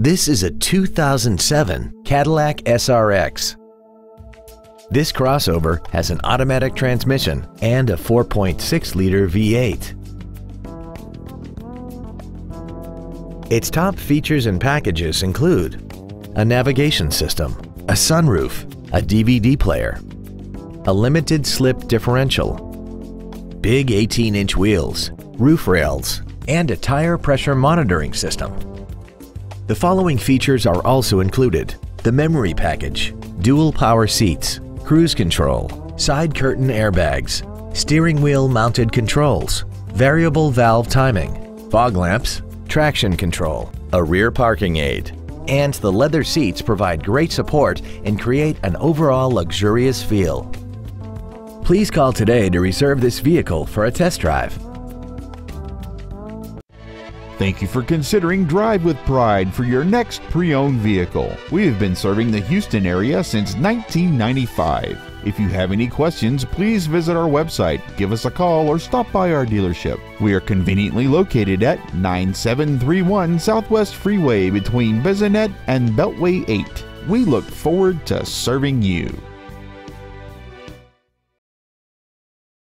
This is a 2007 Cadillac SRX. This crossover has an automatic transmission and a 4.6-liter V8. Its top features and packages include a navigation system, a sunroof, a DVD player, a limited slip differential, big 18-inch wheels, roof rails, and a tire pressure monitoring system. The following features are also included. The memory package, dual power seats, cruise control, side curtain airbags, steering wheel mounted controls, variable valve timing, fog lamps, traction control, a rear parking aid, and the leather seats provide great support and create an overall luxurious feel. Please call today to reserve this vehicle for a test drive. Thank you for considering Drive with Pride for your next pre owned vehicle. We have been serving the Houston area since 1995. If you have any questions, please visit our website, give us a call, or stop by our dealership. We are conveniently located at 9731 Southwest Freeway between Bissonnet and Beltway 8. We look forward to serving you.